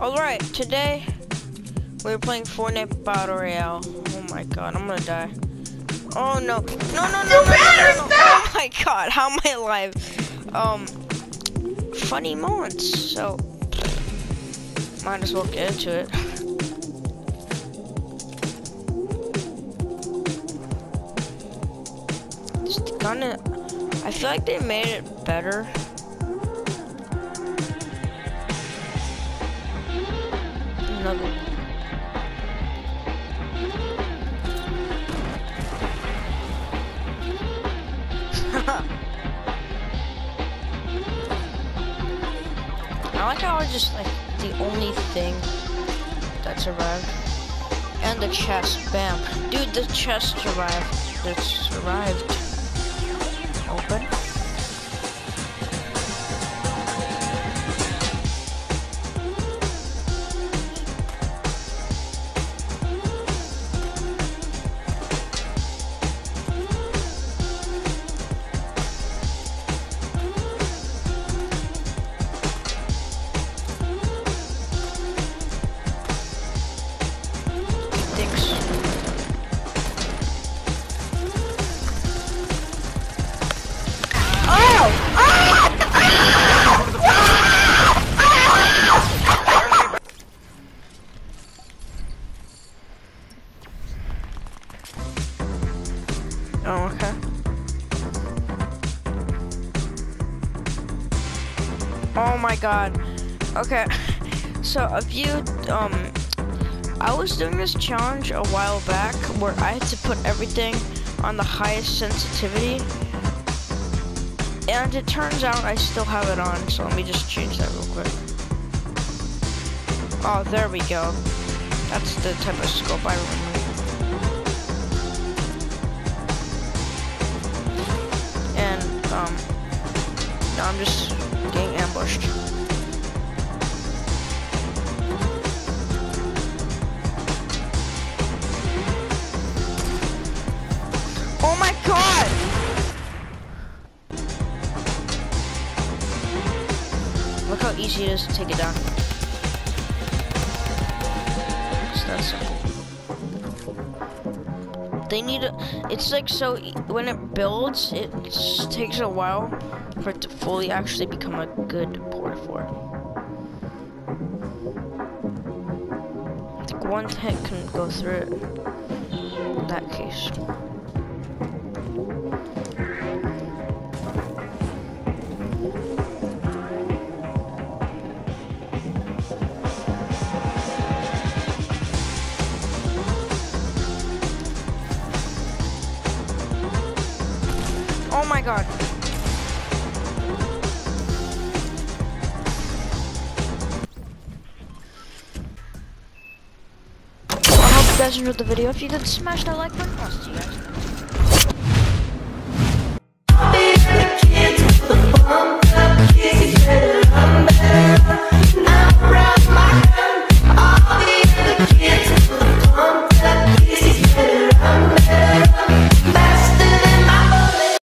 Alright, today we're playing Fortnite Battle Royale. Oh my god, I'm gonna die. Oh no. No, no, no, no, no, no, no. Oh my god, how am I alive? Um, funny moments, so might as well get into it. Just gonna, I feel like they made it better. I like how was just like the only thing that survived. And the chest, bam. Dude, the chest survived. It survived. Oh, okay. Oh my god. Okay. So if you um I was doing this challenge a while back where I had to put everything on the highest sensitivity. And it turns out I still have it on, so let me just change that real quick. Oh, there we go. That's the type of scope I remember. I'm just getting ambushed. Oh my god! Look how easy it is to take it down. It's that simple. They need a, it's like so, when it builds, it takes a while for it to fully actually become a good port for it. Think one hit can go through it. In that case. My god. I hope you guys enjoyed the video. If you did, smash that like button. I'll see you guys.